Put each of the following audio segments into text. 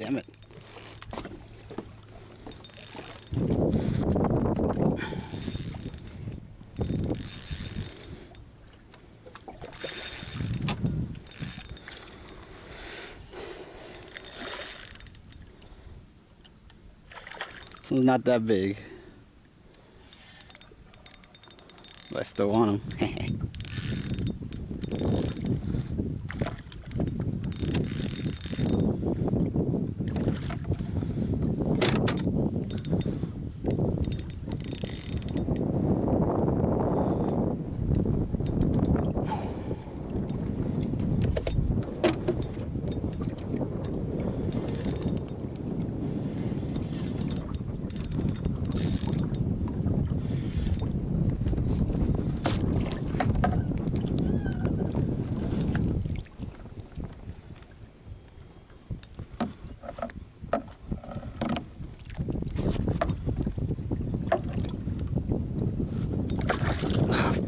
damn it. This not that big. But I still want them.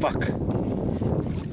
fuck.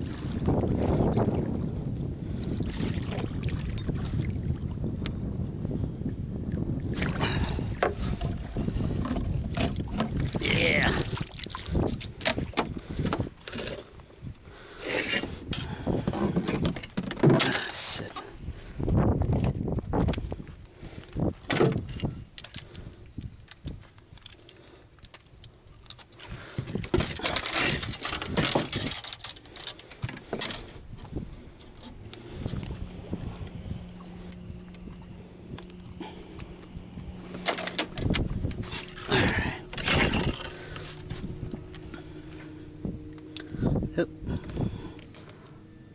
Yep.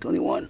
21.